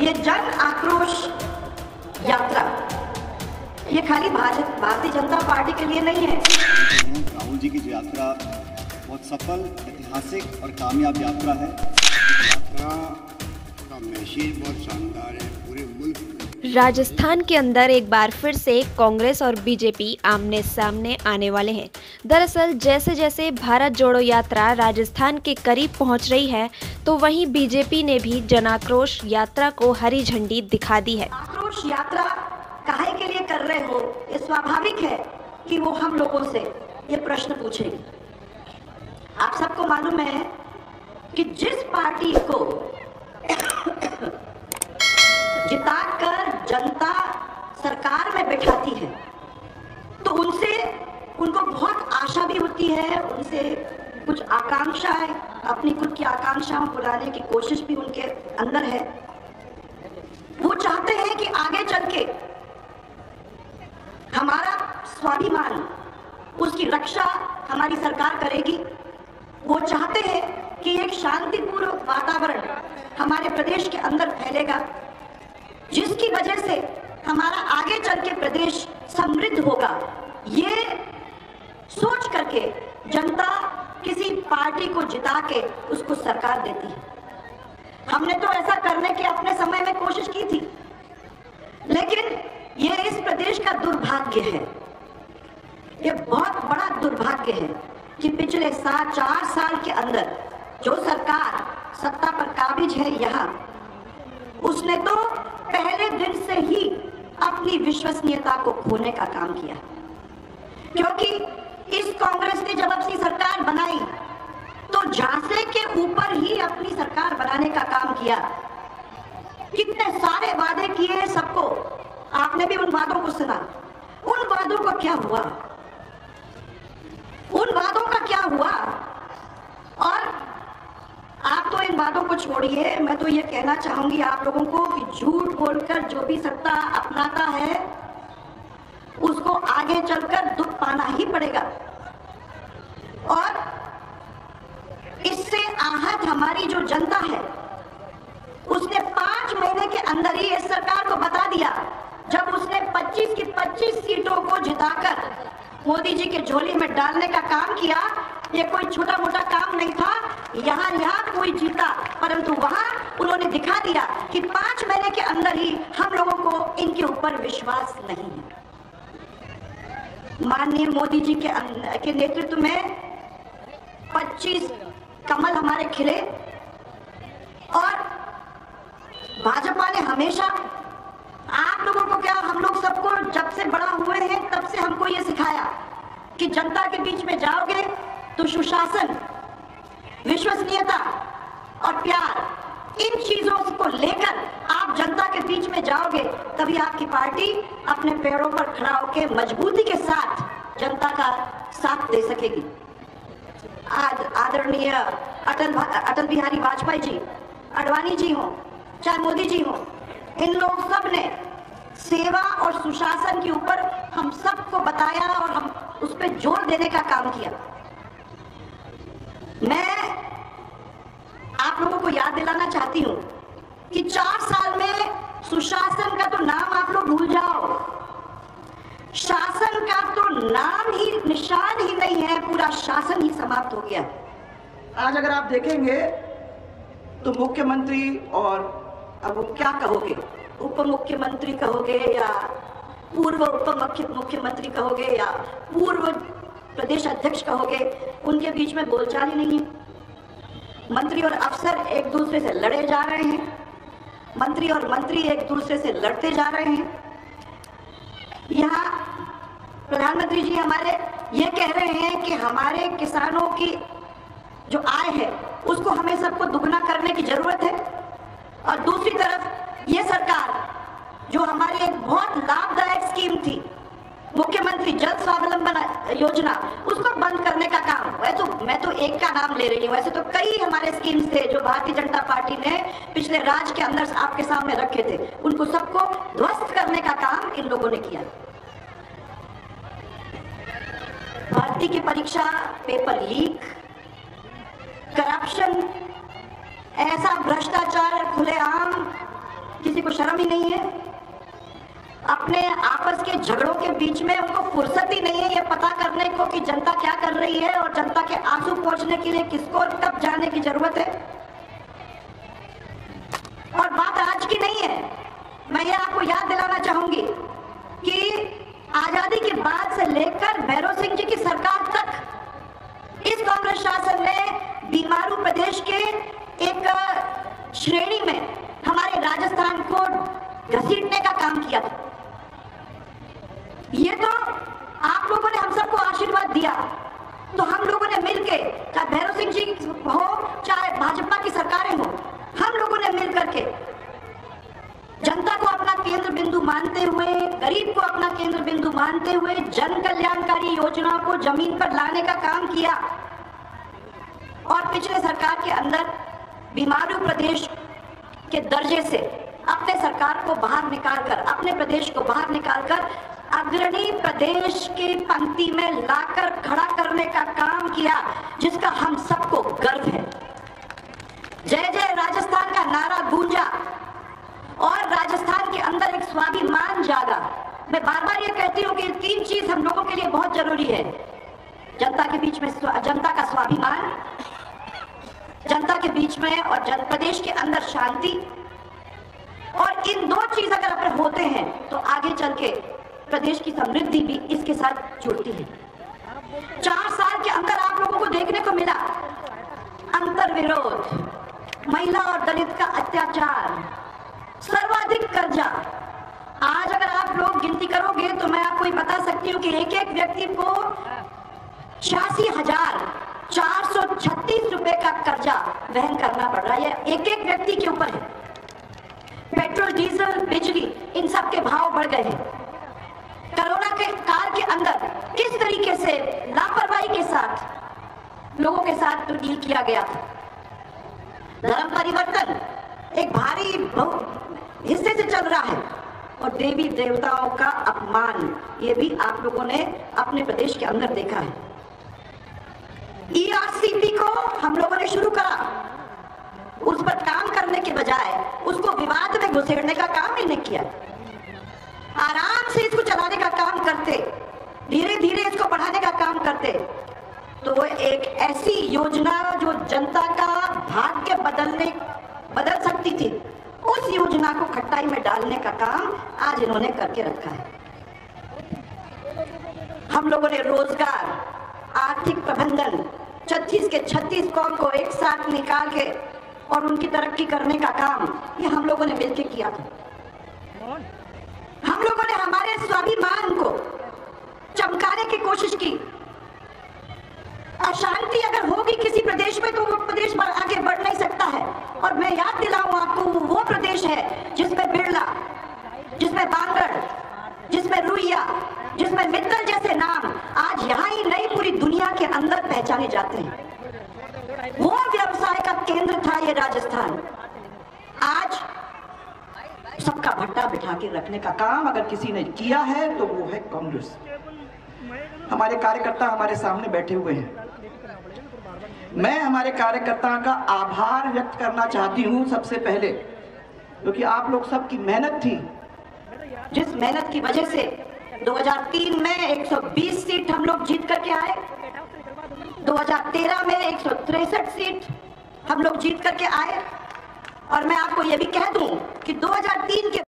ये जन आक्रोश यात्रा। ये खाली भारत भारतीय जनता पार्टी के लिए नहीं है। राहुल जी की यात्रा बहुत सफल ऐतिहासिक और कामयाब यात्रा है। यात्रा का मैसेज बहुत शानदार है पूरे मुल्क में राजस्थान के अंदर एक बार फिर से कांग्रेस और बीजेपी आमने सामने आने वाले हैं। दरअसल जैसे जैसे भारत जोड़ो यात्रा राजस्थान के करीब पहुँच रही है तो वहीं बीजेपी ने भी जनाक्रोश यात्रा को हरी झंडी दिखा दी है। आक्रोश यात्रा काहे के लिए कर रहे हो? ये स्वाभाविक है कि वो हम लोगों से ये प्रश्न पूछेंगे। आप सबको मालूम है कि जिस पार्टी को बैठाती है। तो उनसे, उनको बहुत आशा भी होती है, उनसे कुछ आकांक्षा है। अपनी खुद की आकांक्षाओं बुलाने की कोशिश भी उनके अंदर है। वो चाहते हैं कि आगे चल के हमारा स्वाभिमान, उसकी रक्षा हमारी सरकार करेगी। वो चाहते हैं कि एक शांतिपूर्ण वातावरण हमारे प्रदेश के अंदर फैलेगा, जिसकी वजह से हमारा आगे चल के प्रदेश समृद्ध होगा। ये सोच करके जनता किसी पार्टी को जिता के उसको सरकार देती है। हमने तो ऐसा करने की अपने समय में कोशिश की थी। लेकिन ये इस प्रदेश का दुर्भाग्य है। ये बहुत बड़ा दुर्भाग्य है कि पिछले सात, चार साल के अंदर जो सरकार सत्ता पर काबिज है यहाँ, उसने तो पहले दिन से ही अपनी विश्वसनीयता को खोने का काम किया। क्योंकि इस कांग्रेस ने जब अपनी सरकार बनाई तो झांसे के ऊपर ही अपनी सरकार बनाने का काम किया। कितने सारे वादे किए हैं सबको। आपने भी उन वादों को सुना। उन वादों का क्या हुआ? उन वादों का क्या हुआ? और आप तो इन बातों को छोड़िए। मैं तो ये कहना चाहूँगी आप लोगों को कि झूठ बोलकर जो भी सत्ता अपनाता है, उसको आगे चलकर दुख पाना ही पड़ेगा। और इससे आहत हमारी जो जनता है, उसने पाँच महीने के अंदर ही इस सरकार को बता दिया। जब उसने 25 की 25 सीटों को जिताकर मोदी जी के झोली में डालने का काम किया ये कोई छोटा मोटा काम नहीं था। यहाँ यहाँ कोई जीता, परंतु वहाँ उन्होंने दिखा दिया कि पाँच महीने के अंदर ही हम लोगों को इनके ऊपर विश्वास नहीं है। माननीय मोदी जी के अं- के नेतृत्व में 25 कमल हमारे खिले और भाजपा ने हमेशा आप लोगों को क्या हम लोग सबको जब से बड़ा हुए हैं तब से हमको ये सिखाया कि जनता के बीच में जाओगे तो सुशासन विश्वसनीयता और प्यार, इन चीज़ों को लेकर आप जनता के बीच में जाओगे, तभी आपकी पार्टी अपने पैरों पर खड़ा होकर मजबूती के साथ जनता का साथ दे सकेगी। आज आदरणीय अटल अटल बिहारी वाजपेयी जी, अडवाणी जी हो, चाहे मोदी जी हो, इन लोग सबने सेवा और सुशासन के ऊपर हम सबको बताया और हम उस पर ज़ोर देने का काम किया मैं लोगों को याद दिलाना चाहती हूँ कि चार साल में सुशासन का तो नाम आप लोग भूल जाओ। शासन का तो नाम ही, निशान ही नहीं है, पूरा शासन ही समाप्त हो गया। आज अगर आप देखेंगे तो मुख्यमंत्री और अब वो क्या कहोगे? उप मुख्यमंत्री कहोगे या पूर्व उप मुख्यमंत्री कहोगे या पूर्व प्रदेश अध्यक्ष कहोगे, उनके बीच में बोलचाल ही नहीं है। मंत्री और अफसर एक दूसरे से लड़े जा रहे हैं। मंत्री और मंत्री एक दूसरे से लड़ते जा रहे हैं। यहाँ प्रधानमंत्री जी हमारे ये कह रहे हैं कि हमारे किसानों की जो आय है, उसको हमें सबको दुगना करने की ज़रूरत है। और दूसरी तरफ़ ये सरकार, जो हमारी एक बहुत लाभदायक स्कीम थी मुख्यमंत्री जल स्वावलंबन योजना, उसको बंद करने का काम। वैसे तो मैं तो एक का नाम ले रही हूँ। वैसे तो कई हमारे स्कीम्स थे जो भारतीय जनता पार्टी ने पिछले राज के अंदर आपके सामने रखे थे। उनको सबको ध्वस्त करने का काम इन लोगों ने किया। भर्ती की परीक्षा पेपर लीक करप्शन ऐसा भ्रष्टाचार, खुलेआम, किसी को शर्म ही नहीं है। अपने आपस के झगड़ों के बीच में उनको फुर्सत ही नहीं है ये पता करने को कि जनता क्या कर रही है और जनता के आँसू पहुँचने के लिए किसको कब जाने की ज़रूरत है। और बात आज की नहीं है। मैं ये आपको याद दिलाना चाहूँगी कि आज़ादी के बाद से लेकर भैरव सिंह जी की सरकार तक इस कांग्रेस शासन ने बीमारू प्रदेश के एक श्रेणी में हमारे राजस्थान को घसीटने का काम किया था। ये तो आप लोगों ने हम सबको आशीर्वाद दिया। तो हम लोगों ने मिलके, चाहे भैरव सिंह जी हो, चाहे भाजपा की सरकारें हो, हम लोगों ने मिल करके जनता को अपना केंद्र बिंदु मानते हुए, गरीब को अपना केंद्र बिंदु मानते हुए, जन कल्याणकारी योजना को ज़मीन पर लाने का काम किया। और पिछले सरकार के अंदर बीमारू प्रदेश के दर्जे से अपने सरकार को बाहर निकालकर, अपने प्रदेश को बाहर निकालकर, अग्रणी प्रदेश की पंक्ति में लाकर खड़ा करने का काम किया, जिसका हम सबको गर्व है। जय जय राजस्थान का नारा गूंजा और राजस्थान के अंदर एक स्वाभिमान जागा। मैं बार बार ये कहती हूँ कि तीन चीज़ हम लोगों के लिए बहुत ज़रूरी है। जनता के बीच में जनता का स्वाभिमान, जनता के बीच में और जन, प्रदेश के अंदर शांति इन दो चीज़ अगर अपने होते हैं तो आगे चल के प्रदेश की समृद्धि भी इसके साथ जुड़ती है। चार साल के अंदर आप लोगों को देखने को मिला। अंतर विरोध महिला और दलित का अत्याचार, सर्वाधिक कर्जा। आज अगर आप लोग गिनती करोगे तो मैं आपको ये बता सकती हूँ कि एक एक व्यक्ति को छियासी हज़ार चार सौ छत्तीस रुपए का कर्जा वहन करना पड़ रहा है। एक एक व्यक्ति के ऊपर है। पेट्रोल, डीजल, बिजली, इन सब के भाव बढ़ गए हैं। कोरोना के काल के अंदर किस तरीके से लापरवाही के साथ लोगों के साथ तो डील किया गया था? धर्म परिवर्तन एक भारी हिस्से से चल रहा है और देवी देवताओं का अपमान, ये भी आप लोगों ने अपने प्रदेश के अंदर देखा है। ईआरसीपी को हम लोगों ने शुरू करा। उस पर काम करने के बजाय उसको विवाद में घुसेड़ने का काम इन्हें किया। आराम से इसको चलाने का काम करते धीरे धीरे इसको बढ़ाने का काम करते तो वो एक ऐसी योजना जो जनता का भाग्य बदलने, बदल सकती थी, उस योजना को खट्टाई में डालने का काम आज इन्होंने करके रखा है। हम लोगों ने रोज़गार, आर्थिक प्रबंधन, छत्तीस के छत्तीस कौम को एक साथ निकाल के और उनकी तरक्की करने का काम ये हम लोगों ने मिलकर किया था। हम लोगों ने हमारे स्वाभिमान को चमकाने की कोशिश की। अशांति अगर होगी किसी प्रदेश में तो वो प्रदेश पर आगे बढ़ नहीं सकता है। और मैं याद दिलाऊं आपको वो प्रदेश है जिसमें बिरला जिसमें बांगड़ जिसमें रुइया जिसमें मित्तल जैसे नाम आज यहाँ ही नहीं पूरी दुनिया के अंदर पहचाने जाते हैं। वो व्यवसाय का केंद्र था ये राजस्थान। आज सबका भट्टा बिठा के रखने का काम अगर किसी ने किया है तो वो है कांग्रेस। हमारे कार्यकर्ता हमारे सामने बैठे हुए हैं। मैं हमारे कार्यकर्ता का आभार व्यक्त करना चाहती हूँ सबसे पहले, क्योंकि आप लोग सबकी मेहनत थी। जिस मेहनत की वजह से 2003 में 120 सीट हम लोग जीत करके आए 2013 में एक सीट हम लोग जीत करके आए। और मैं आपको यह भी कह दूँ कि 2003 के